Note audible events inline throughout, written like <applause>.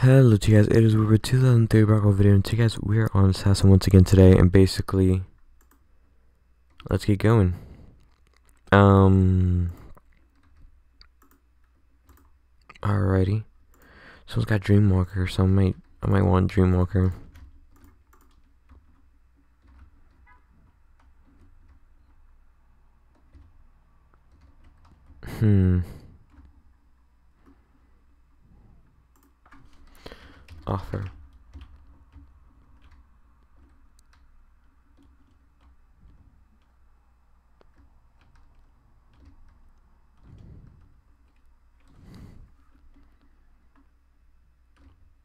Hello to you guys, it is WeirdBread 2003 Brocco video, and to you guys, we are on Assassin once again today, and basically, let's get going. Um, alrighty, someone's got Dreamwalker, so I might, I might want Dreamwalker. Hmm. Offer.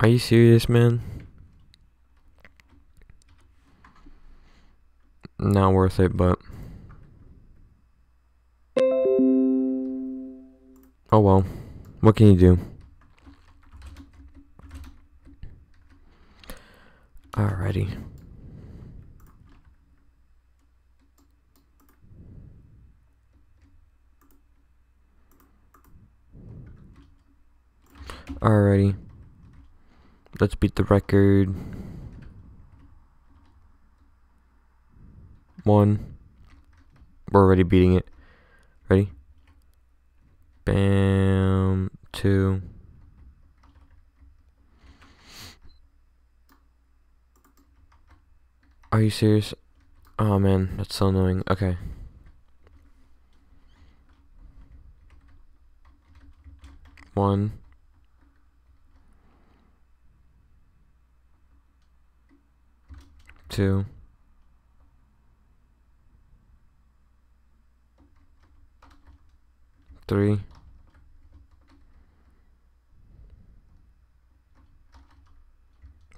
Are you serious, man? Not worth it, but. Oh well. What can you do? Alrighty. Alrighty. Let's beat the record. One. We're already beating it. Ready? Bam. Two. Are you serious? Oh man, that's so annoying. Okay. One. Two. Three.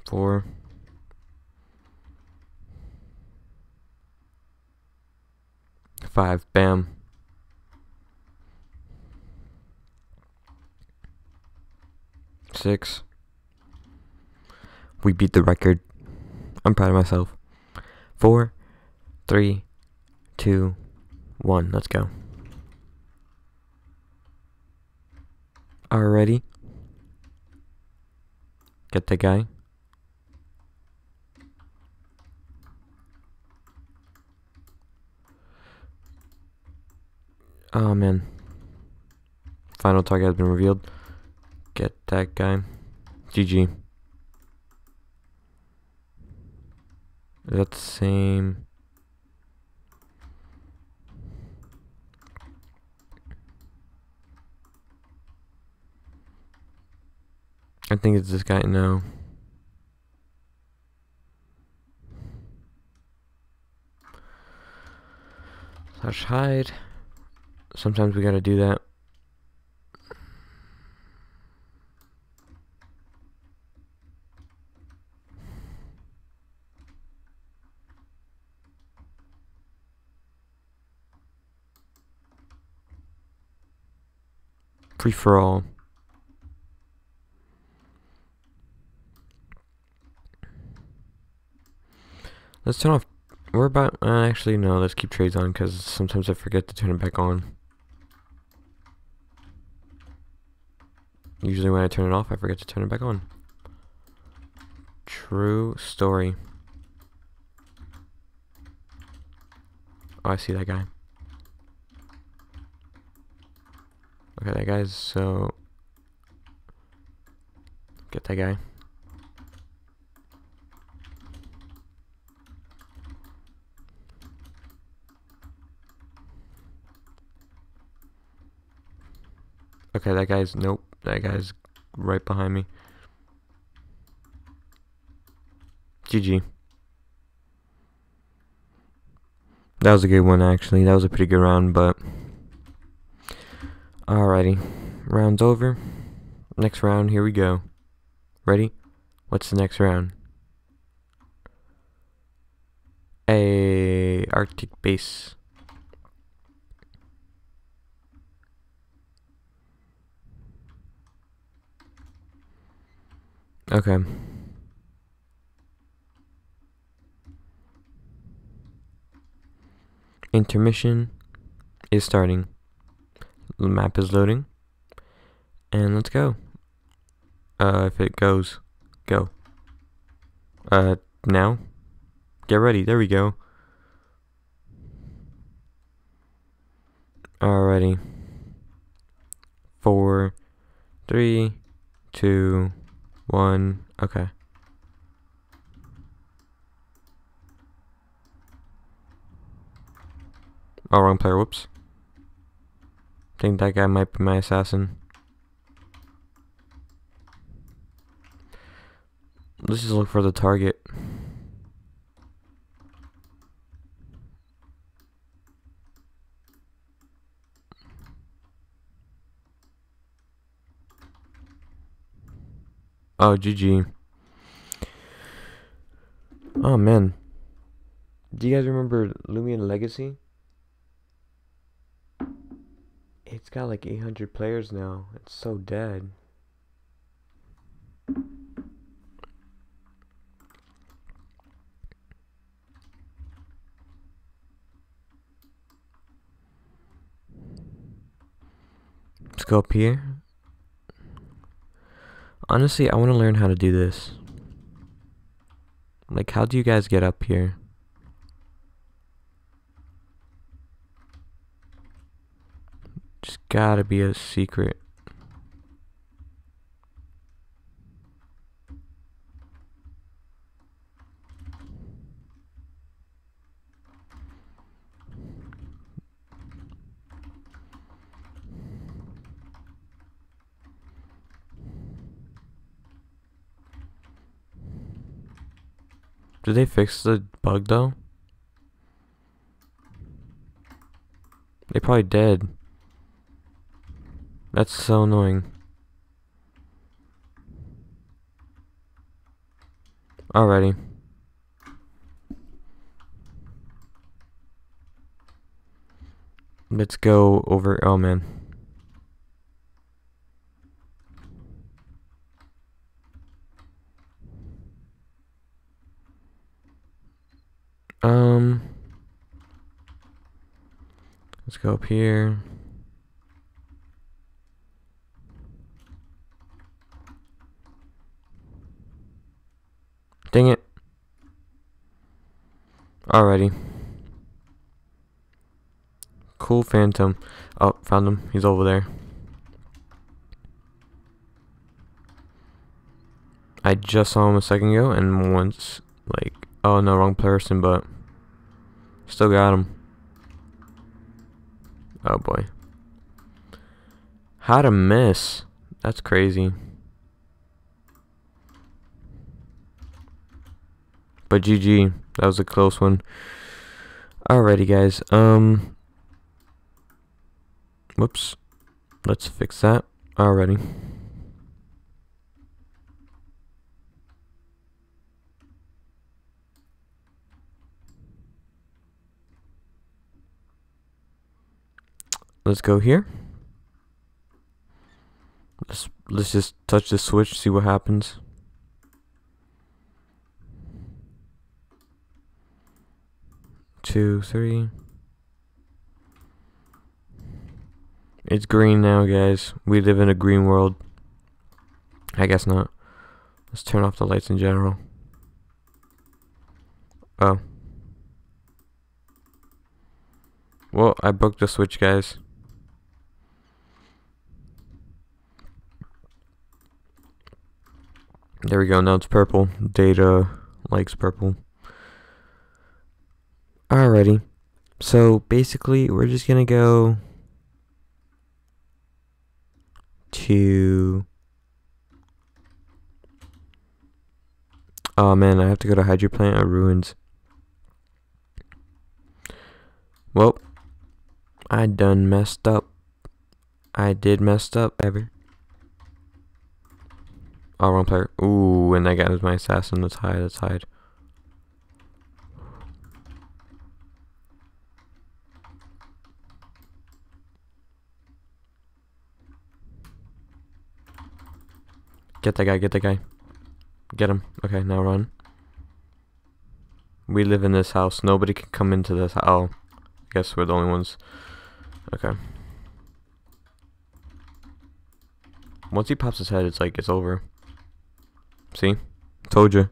Four. Five. Bam. Six. We beat the record. I'm proud of myself. Four, three, two, one. Let's go. Already. Get the guy. Oh man. Final target has been revealed. Get that guy. GG. Is that the same? I think it's this guy. No. Slash hide. Sometimes we gotta do that. Free for all. Let's turn off. We're about. Uh, actually, no. Let's keep trades on because sometimes I forget to turn it back on. Usually, when I turn it off, I forget to turn it back on. True story. Oh, I see that guy. Okay, that guy's so. Get that guy. Okay, that guy's. Nope. That guy's right behind me. GG. That was a good one, actually. That was a pretty good round, but. Alrighty. Round's over. Next round, here we go. Ready? What's the next round? A Arctic base. Okay. Intermission is starting. The map is loading. And let's go. Uh, if it goes, go. Uh, now? Get ready. There we go. Alrighty. Four, three, two, one. Okay. Oh, wrong player. Whoops. Think that guy might be my assassin. Let's just look for the target. Oh, GG. Oh, man. Do you guys remember Lumion Legacy? It's got like 800 players now. It's so dead. Let's go up here. Honestly, I want to learn how to do this. Like, how do you guys get up here? Just gotta be a secret. Did they fix the bug though? They probably did. That's so annoying. Alrighty. Let's go over, oh man. Um, let's go up here. Dang it. Alrighty. Cool phantom. Oh, found him. He's over there. I just saw him a second ago and once like oh no wrong person but still got him. Oh boy. How to miss? That's crazy. But GG, that was a close one. Alrighty, guys. Um. Whoops. Let's fix that. Alrighty. Let's go here. Let's let's just touch the switch, see what happens. two, three. It's green now, guys. We live in a green world. I guess not. Let's turn off the lights in general. Oh. Well, I broke the switch, guys. There we go. Now it's purple. Data likes purple. Alrighty. So basically, we're just gonna go to. Oh man, I have to go to Hydro Plant or Ruins. Well, I done messed up. I did messed up, ever. Oh, wrong player. Ooh, and that guy was my assassin. Let's hide, let's hide. Get that guy, get that guy. Get him. Okay, now run. We live in this house. Nobody can come into this. Oh, I guess we're the only ones. Okay. Once he pops his head, it's like, it's over. See? Told you.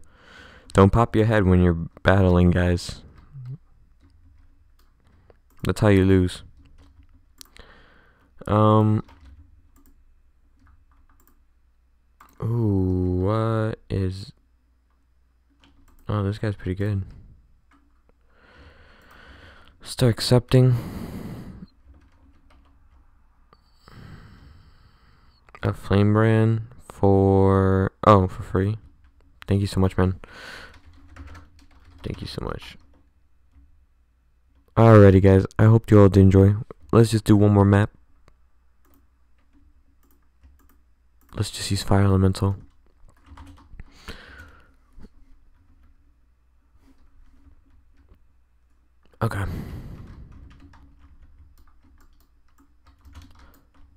Don't pop your head when you're battling, guys. That's how you lose. Um. Ooh, what is. Oh, this guy's pretty good. Start accepting. A flame brand for. Oh, for free. Thank you so much, man. Thank you so much. Alrighty, guys. I hope you all did enjoy. Let's just do one more map. Let's just use Fire Elemental. Okay.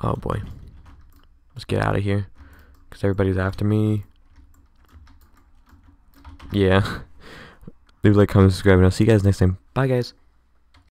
Oh boy. Let's get out of here. Because everybody's after me. Yeah. <laughs> Leave a like, comment, subscribe, and I'll see you guys next time. Bye, guys.